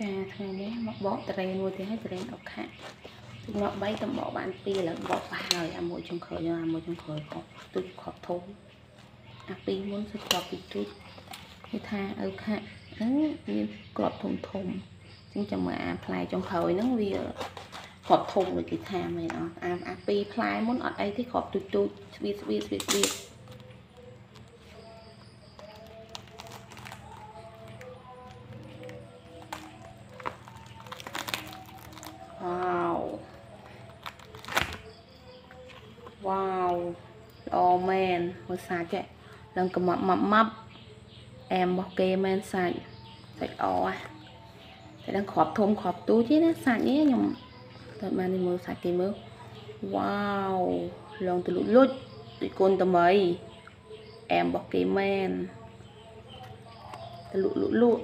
ចាថ្ងៃនេះមកបកត្រេនមួយទៀតហើយត្រេនអុកខាក់ទឹកមក3តំបកបាន2ឥឡូវបកប៉ះហើយអាមួយចុងក្រោយអាមួយចុងក្រោយខប់ទុចខប់ធំអាពីរមុនគឺខប់ពីទុចគេថាអុកខាក់ហ្នឹងមានក្របធំធំអញ្ចឹងចាំមើលអាផ្លែចុងក្រោយហ្នឹងវាខប់ធំដូចគេថាមែនអត់អាអាពីរផ្លែមុនអត់អីទេខប់ទុចទុចស្វីតស្វីតស្វីតស្វីត វ៉ាវវ៉ាវល្អមែនមើលសាច់ហ៎ឡើងកំម៉ាប់ម៉ាប់ម៉ាប់អែមរបស់គេមែនសាច់សាច់ល្អហ៎តែដឹងគ្រាប់ធំគ្រាប់ទូចទេណាសាច់នេះខ្ញុំតែបាននេះមើលសាច់គេមើលវ៉ាវលងទលុចលុចដូចកូនតមីអែមរបស់គេមែនទលុលុលក់